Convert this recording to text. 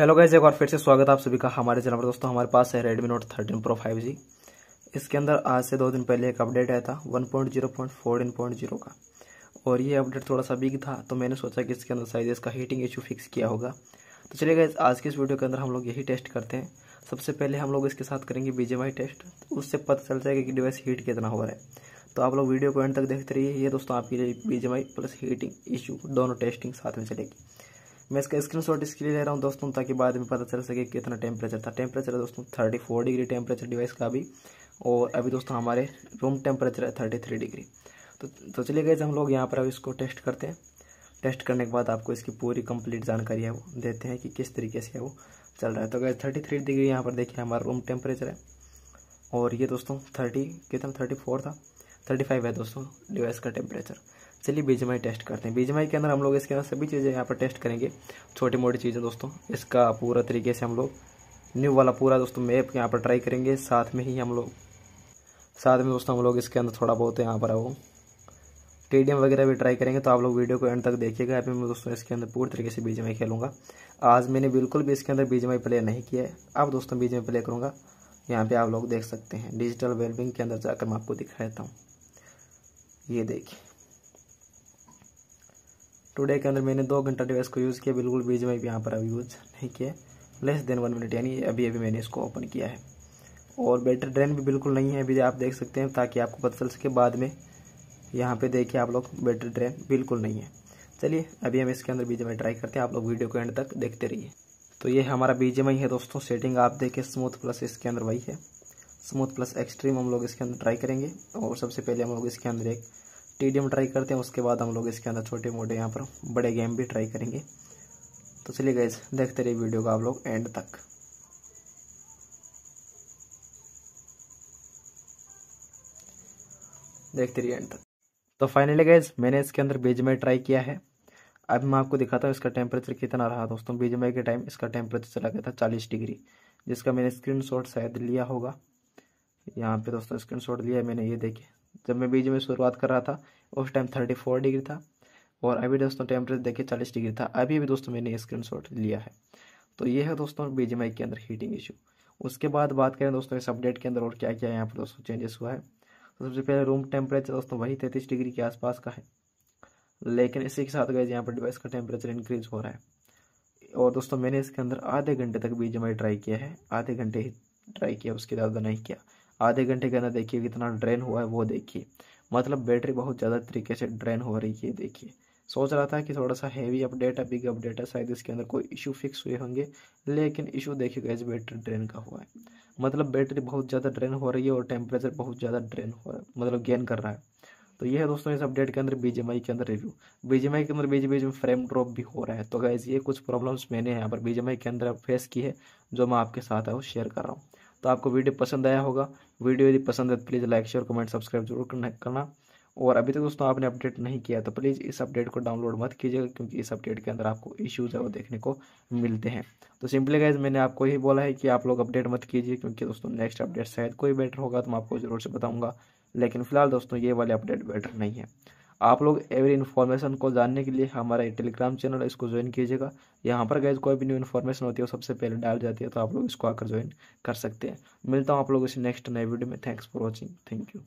Hello guys एक बार फिर से स्वागत है आप सभी का हमारे चैनल पर। दोस्तों, हमारे पास है Redmi Note 13 Pro 5G इसके अंदर आज से दो दिन पहले एक अपडेट आया था 1.0.14.0 का। और ये अपडेट थोड़ा सा बिग था तो मैंने सोचा कि इसके अंदर शायद इसका हीटिंग इशू फिक्स किया होगा। तो चलिए गाइज़ आज के इस वीडियो के अंदर हम लोग यही टेस्ट करते हैं। सबसे पहले हम लोग इसके साथ करेंगे बीजेमाई टेस्ट तो उससे पता चल जाएगा कि डिवाइस हीट कितना हो रहा है। तो आप लोग वीडियो को एंड तक देखते रहिए। ये दोस्तों आपके लिए बीजेमाई प्लस हीटिंग इशू दोनों टेस्टिंग साथ में चलेगी। मैं इसका स्क्रीन शॉट इसके लिए ले रहा हूँ दोस्तों, ताकि बाद में पता चल सके कितना टेम्परेचर था। टेम्परेचर दोस्तों thirty four degree temperature device का अभी, और अभी दोस्तों हमारे रूम टेम्परेचर है थर्टी थ्री डिग्री तो तो चलिए गए हम लोग यहाँ पर अब इसको टेस्ट करते हैं। टेस्ट करने के बाद आपको इसकी पूरी कंप्लीट जानकारी है वो देते हैं कि किस तरीके से वो चल रहा है। तो गए थर्टी थ्री डिग्री यहाँ पर देखिए, हमारा रूम टेम्परेचर है। और ये दोस्तों थर्टी कितना? थर्टी फोर था। थर्टी फाइव है दोस्तों डिवाइस का टेम्परेचर चलिए बीजमाई टेस्ट करते हैं। बीजमाई के अंदर हम लोग इसके अंदर सभी चीज़ें यहाँ पर टेस्ट करेंगे। छोटी मोटी चीज़ें दोस्तों, इसका पूरा तरीके से हम लोग न्यू वाला पूरा दोस्तों मैप यहाँ पर ट्राई करेंगे। साथ में ही हम लोग, साथ में दोस्तों हम लोग इसके अंदर थोड़ा बहुत यहाँ पर वो टेडियम वगैरह भी ट्राई करेंगे तो आप लोग वीडियो को एंड तक देखिएगा। अभी मैं दोस्तों इसके अंदर पूरी तरीके से बीजमाई खेलूँगा। आज मैंने बिल्कुल भी इसके अंदर बीजमाई प्ले नहीं किया है। अब दोस्तों बीजमाई प्ले करूँगा। यहाँ पे आप लोग देख सकते हैं। डिजिटल वेलबिंग के अंदर जाकर मैं आपको दिखा देता हूँ। ये देखिए। टुडे के अंदर मैंने दो घंटा डिवाइस को यूज़ किया, बिल्कुल बीच में भी यहाँ पर अभी यूज़ नहीं किया। लेस देन वन मिनट यानी अभी अभी मैंने इसको ओपन किया है। और बैटरी ड्रेन भी बिल्कुल नहीं है, अभी आप देख सकते हैं, ताकि आपको पता चल सके बाद में यहाँ पे देखिए आप लोग बैटरी ड्रेन बिल्कुल नहीं है। चलिए, अभी हम इसके अंदर बीजेमआई ट्राई करते हैं, आप लोग वीडियो को एंड तक देखते रहिए। तो ये हमारा बीजेमआई है दोस्तों सेटिंग आप देखें स्मूथ प्लस इसके अंदर वही है। स्मूथ प्लस एक्सट्रीम हम लोग इसके अंदर ट्राई करेंगे, और सबसे पहले हम लोग इसके अंदर एक टीडीएम ट्राई करते हैं, उसके बाद हम लोग इसके अंदर छोटे मोटे यहाँ पर बड़े गेम भी ट्राई करेंगे। तो चलिए गए देखते रहिए वीडियो का आप लोग एंड तक। देखते रहिए एंड तक। तो फाइनली गैज मैंने इसके अंदर बीजमय ट्राई किया है। अब मैं आपको दिखाता हूँ इसका टेम्परेचर कितना रहा दोस्तों। बीजमय के टाइम इसका टेम्परेचर चला गया था चालीस डिग्री, जिसका मैंने स्क्रीनशॉट शायद लिया होगा। यहाँ पे दोस्तों स्क्रीनशॉट लिया मैंने, ये देखिए। जब मैं बीज में शुरुआत कर रहा था, उस टाइम थर्टी फोर डिग्री था और अभी दोस्तों टेम्परेचर देखिए चालीस डिग्री था। अभी भी दोस्तों मैंने स्क्रीन शॉट लिया है। तो ये है दोस्तों बी के अंदर हीटिंग इशू उसके बाद बात करें दोस्तों इस अपडेट के अंदर और क्या क्या यहाँ पर दोस्तों चेंजेस हुआ है। तो सबसे पहले रूम टेम्परेचर दोस्तों वही तैंतीस डिग्री के आसपास का है। लेकिन इसी के साथ गए यहाँ पर डिवाइस का टेम्परेचर इंक्रीज हो रहा है। और दोस्तों मैंने इसके अंदर आधे घंटे तक बीजेमआई ट्राई किया है। आधे घंटे ही ट्राई किया, उसके ज़्यादा नहीं किया। आधे घंटे के अंदर देखिए कितना ड्रेन हुआ है, वो देखिए। मतलब बैटरी बहुत ज़्यादा तरीके से ड्रेन हो रही है देखिए। सोच रहा था कि थोड़ा सा हैवी अपडेट है बिग अपडेट है, शायद इसके अंदर कोई इशू फिक्स हुए होंगे, लेकिन इशू देखिएगा इस बैटरी ड्रेन का हुआ है। मतलब बैटरी बहुत ज़्यादा ड्रेन हो रही है और टेम्परेचर बहुत ज़्यादा ड्रेन हो रहा है मतलब गेन कर रहा है। तो ये है दोस्तों इस अपडेट के अंदर बीजेमआई के अंदर रिव्यू बीजेमआई के अंदर बीच बीच में फ्रेम ड्रॉप भी हो रहा है। तो गाइज़ ये कुछ प्रॉब्लम्स मैंने यहाँ पर बीजेमआई के अंदर फेस की है, जो मैं आपके साथ है वो शेयर कर रहा हूँ। तो आपको वीडियो पसंद आया होगा। वीडियो यदि पसंद है तो please like, share, comment, subscribe ज़रूर करना और अभी तक दोस्तों आपने अपडेट नहीं किया तो प्लीज़ इस अपडेट को डाउनलोड मत कीजिएगा क्योंकि इस अपडेट के अंदर आपको इश्यूज़ है वो देखने को मिलते हैं। तो सिंपली गाइज़ मैंने आपको यही बोला है कि आप लोग अपडेट मत कीजिए क्योंकि दोस्तों नेक्स्ट अपडेट शायद कोई बेटर होगा तो मैं आपको ज़रूर से बताऊँगा। लेकिन फ़िलहाल दोस्तों ये वाले अपडेट बेटर नहीं है। आप लोग एवरी इन्फॉर्मेशन को जानने के लिए हमारा टेलीग्राम चैनल है, इसको ज्वाइन कीजिएगा। यहाँ पर गैस कोई भी न्यू इन्फॉर्मेशन होती है, वो सबसे पहले डाल जाती है तो आप लोग इसको आकर ज्वाइन कर सकते हैं। मिलता हूँ आप लोग से नेक्स्ट नए वीडियो में। Thanks for watching thank you